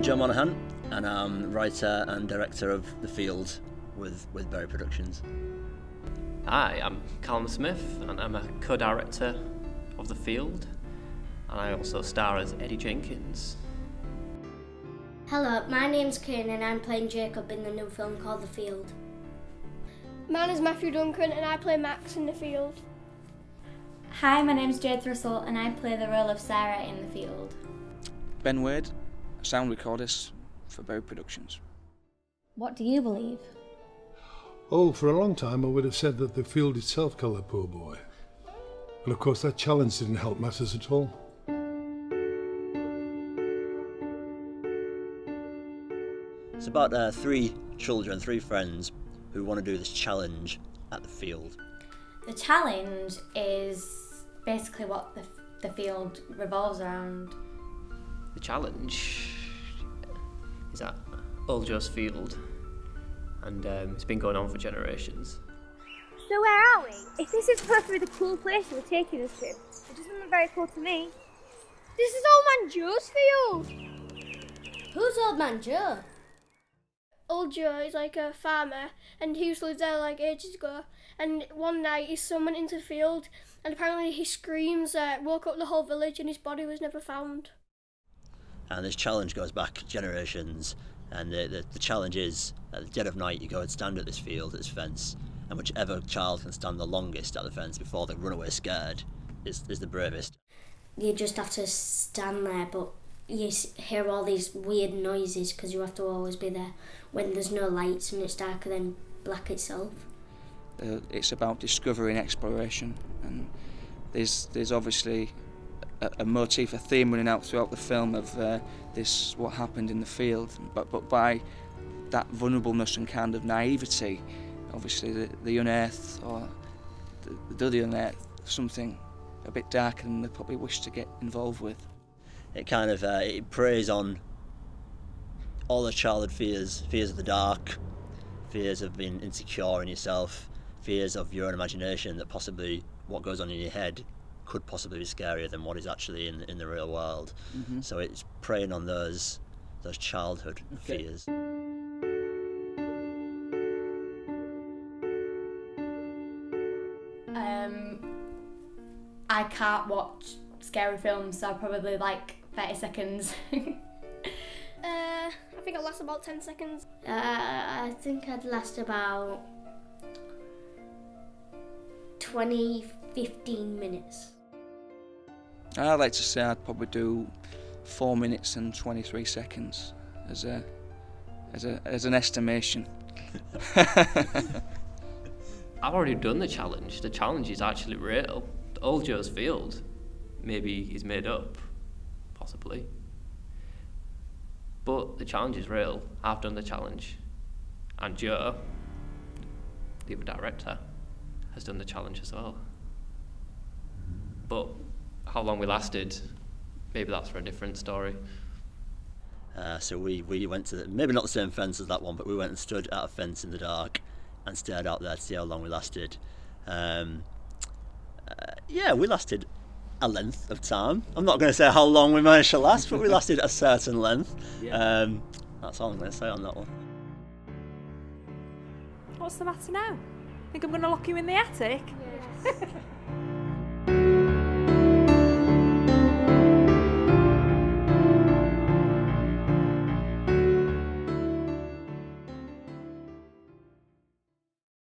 Joe Monahan, and I'm writer and director of The Field with, with Berry Productions. Hi, I'm Callum Smith, and I'm a co director of The Field, and I also star as Eddie Jenkins. Hello, my name's Kane and I'm playing Jacob in the new film called The Field. Mine is Matthew Duncan and I play Max in the field. Hi, my name's Jade Thrustle and I play the role of Sarah in the field. Ben Wade, sound recordist for Berry Productions. What do you believe? Oh, for a long time I would have said that the field itself killed the poor boy. But of course that challenge didn't help matters at all. It's about uh, three children, three friends who want to do this challenge at the field. The challenge is basically what the, the field revolves around. The challenge is at Old Joe's Field, and um, it's been going on for generations. So where are we? If this is supposed to be the cool place we're taking us to, it doesn't look very cool to me. This is Old Man Joe's field. Who's Old Man Joe? Old Joe is like a farmer and he used to live there like ages ago. And one night his son went into the field and apparently his screams uh, woke up the whole village and his body was never found. And this challenge goes back generations. And the, the, the challenge is at the dead of night, you go and stand at this field, at this fence, and whichever child can stand the longest at the fence before they run away scared is, is the bravest. You just have to stand there, but you hear all these weird noises because you have to always be there when there's no lights and it's darker than black itself. Uh, it's about discovery and exploration, and there's there's obviously a, motif, a theme running out throughout the film of uh, this what happened in the field, but but by that vulnerableness and kind of naivety, obviously the, the unearth or the, the, the unearth something a bit darker than they probably wish to get involved with. It kind of uh, it preys on all the childhood fears, fears of the dark, fears of being insecure in yourself, fears of your own imagination that possibly what goes on in your head could possibly be scarier than what is actually in in the real world. Mhm. So it's preying on those those childhood Okay. fears. Um, I can't watch scary films, so probably like 30 seconds. Uh, I think it lasts about 10 seconds. Uh, I think I'd last about 20, 15 minutes. I'd like to say I'd probably do four minutes and 23 seconds as a as a as an estimation. I've already done the challenge. The challenge is actually real. Old Joe's Field, maybe he's made up, possibly. But the challenge is real. I've done the challenge. And Joe, the other director, has done the challenge as well. But how long we lasted, maybe that's for a different story. Uh, so we, we went to the, maybe not the same fence as that one, but we went and stood at a fence in the dark and stared out there to see how long we lasted. Um, uh, yeah, we lasted a length of time. I'm not going to say how long we managed to last, but we lasted a certain length. Um, that's all I'm going to say on that one. What's the matter now? Think I'm going to lock you in the attic? Yes.